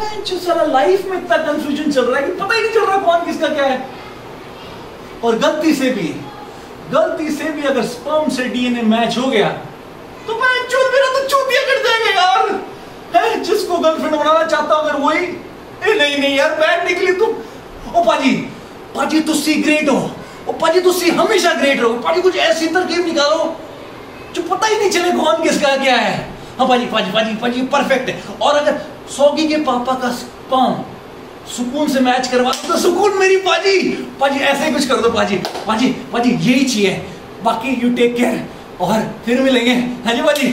सारा लाइफ में इतना कंफ्यूजन चल रहा है कि पता ही नहीं चल रहा कौन किसका क्या है। और गलती से भी, गलती से भी अगर स्पर्म से डीएनए मैच हो गया तो मैं चूत मेरा तो चूतिया कर जाएगा यार। है, जिसको गर्लफ्रेंड बनाना चाहता हूँ अगर वही नहीं नहीं यार बैड निकली तुम ओ पाजी पाजी तुसी ग्रेट हो, ओ पाजी तुसी हमेशा ग्रेट रहो, पाजी कुछ ऐसी तरकीब निकालो, जो पता ही नहीं चले कौन किसका क्या है। हाँ पाजी पाजी पाजी पाजी परफेक्ट है। और अगर सोगी के पापा का स्पर्म सुकून से मैच करवा तो सुकून मेरी पाजी। पाजी, ऐसे ही कुछ कर दो, पाजी। पाजी पाजी, यही चाहिए। बाकी यू टेक केयर और फिर मिलेंगे। हाँ जी, पाजी।